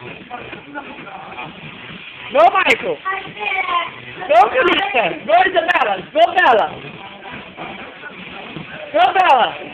Go, Michael. Go, Kalista. Go, Isabella. Go, Bella. Go, Bella.